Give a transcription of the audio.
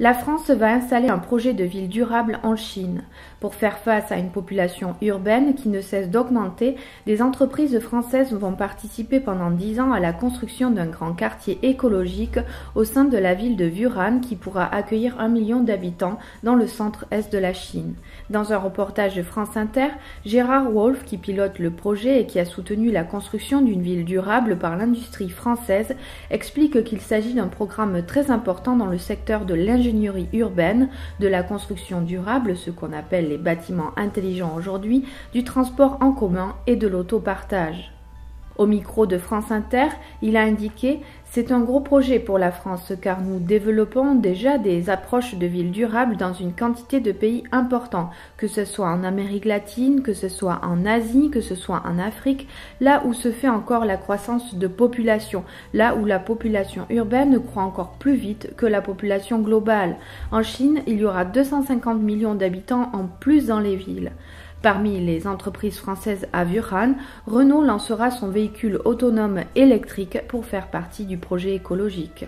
La France va installer un projet de ville durable en Chine. Pour faire face à une population urbaine qui ne cesse d'augmenter, des entreprises françaises vont participer pendant dix ans à la construction d'un grand quartier écologique au sein de la ville de Wuhan qui pourra accueillir un million d'habitants dans le centre-est de la Chine. Dans un reportage de France Inter, Gérard Wolf, qui pilote le projet et qui a soutenu la construction d'une ville durable par l'industrie française, explique qu'il s'agit d'un programme très important dans le secteur de l'ingénierie urbaine, de la construction durable, ce qu'on appelle les bâtiments intelligents aujourd'hui, du transport en commun et de l'autopartage. Au micro de France Inter, il a indiqué C'est un gros projet pour la France car nous développons déjà des approches de villes durables dans une quantité de pays importants, que ce soit en Amérique latine, que ce soit en Asie, que ce soit en Afrique, là où se fait encore la croissance de population, là où la population urbaine croît encore plus vite que la population globale. En Chine, il y aura 250 millions d'habitants en plus dans les villes. Parmi les entreprises françaises à Wuhan, Renault lancera son véhicule autonome électrique pour faire partie du projet écologique.